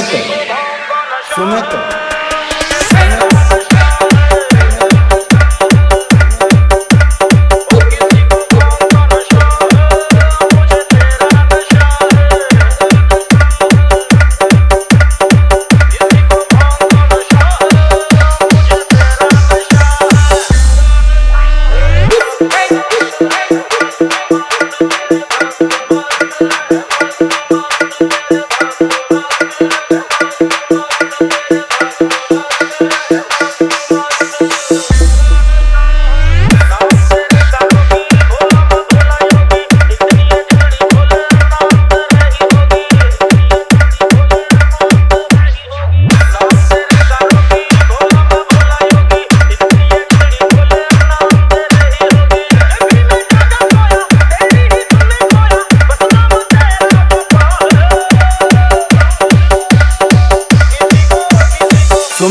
Someto. Someto. Thank you. Música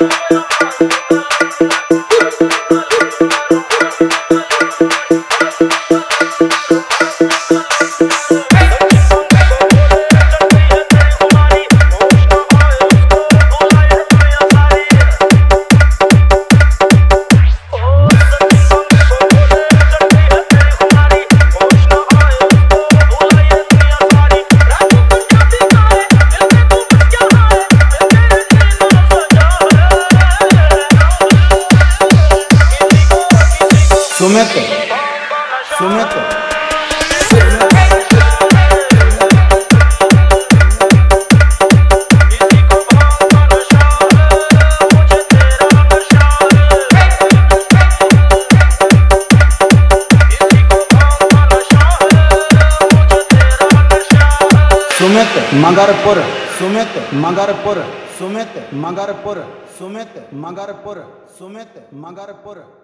Thank you. Sumit. Sumit. Sumit Magarpur. Sumit Magarpur. Sumit Magarpur. Sumit Magarpur. Sumit Magarpur.